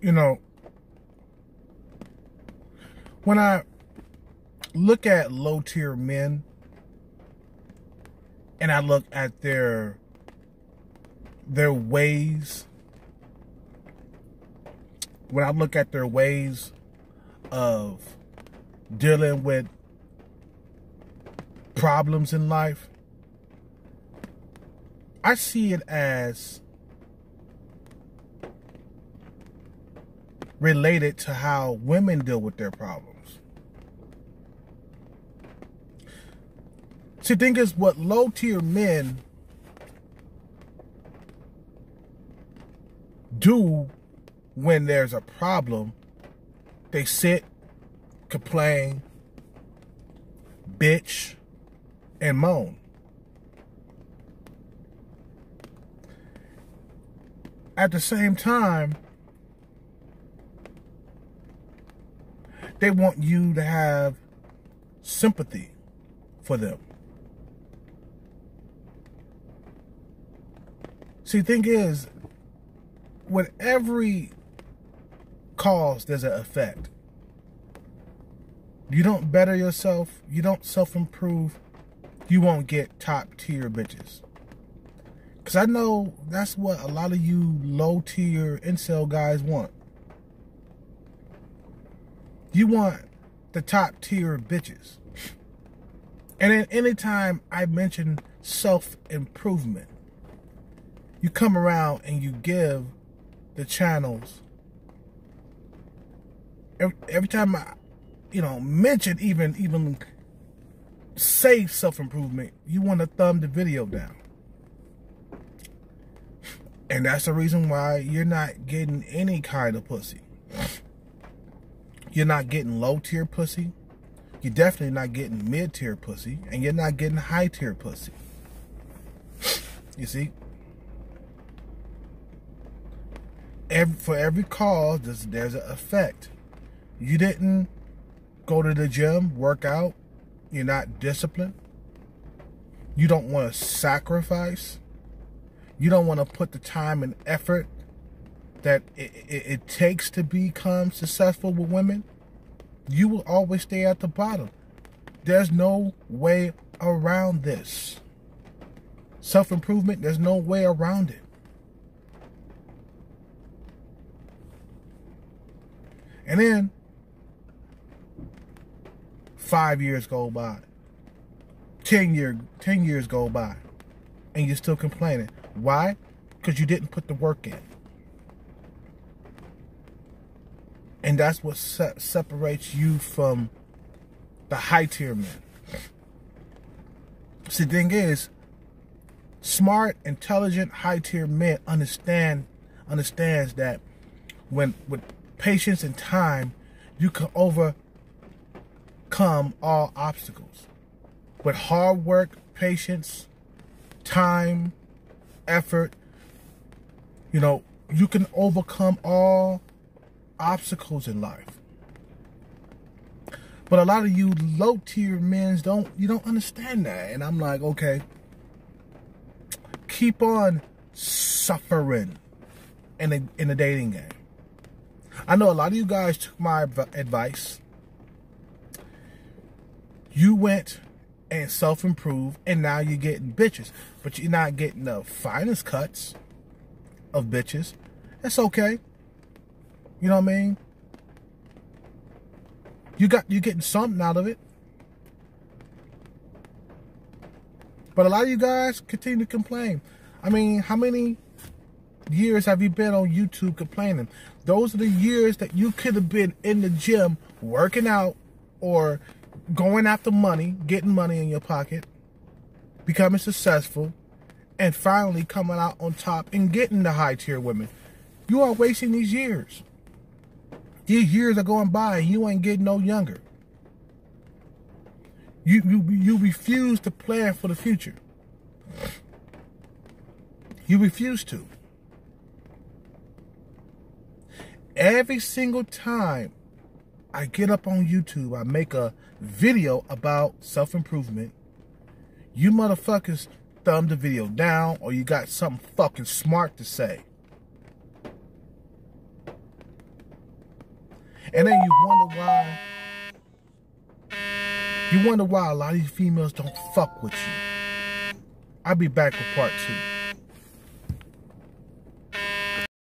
you know, when I look at low tier men and I look at their their ways when I look at their ways of dealing with problems in life, I see it as related to how women deal with their problems. See, thing is, what low tier men do when there's a problem, they sit, complain, bitch, and moan. At the same time, they want you to have sympathy for them. See, thing is, with every cause, there's an effect. You don't better yourself, you don't self improve, you won't get top tier bitches. Because I know that's what a lot of you low tier incel guys want. You want the top tier bitches. And then anytime I mention self improvement, you come around and you give the channels every, every time I, you know, mention even even say self improvement, you want to thumb the video down. And that's the reason why you're not getting any kind of pussy. You're not getting low tier pussy. You're definitely not getting mid tier pussy. And you're not getting high tier pussy. You see? Every, for every cause, there's, there's an effect. You didn't go to the gym, work out, you're not disciplined. You don't want to sacrifice. You don't want to put the time and effort that it, it, it, takes to become successful with women. You will always stay at the bottom. There's no way around this. Self improvement, there's no way around it. And then five years go by, ten year, ten years go by, and you're still complaining. Why? Because you didn't put the work in. And that's what se separates you from the high tier men. See, the thing is, smart, intelligent, high tier men understand understands that when with patience and time, you can overcome all obstacles. With hard work, patience, time, effort, you know, you can overcome all obstacles in life. But a lot of you low tier men don't you don't understand that. And I'm like, okay, keep on suffering in the in the dating game. I know a lot of you guys took my advice you went and self improved, and now you're getting bitches, but you're not getting the finest cuts of bitches. That's okay. You know what I mean? You got you getting something out of it. But a lot of you guys continue to complain. I mean, how many years have you been on YouTube complaining? Those are the years that you could have been in the gym working out or going after money, getting money in your pocket, becoming successful, and finally coming out on top and getting the high tier women. You are wasting these years. Years are going by and you ain't getting no younger. You, you, you refuse to plan for the future. You refuse to. Every single time I get up on YouTube, I make a video about self-improvement. You motherfuckers thumb the video down or you got something fucking smart to say. And then you wonder why. You wonder why a lot of these females don't fuck with you. I'll be back with part two.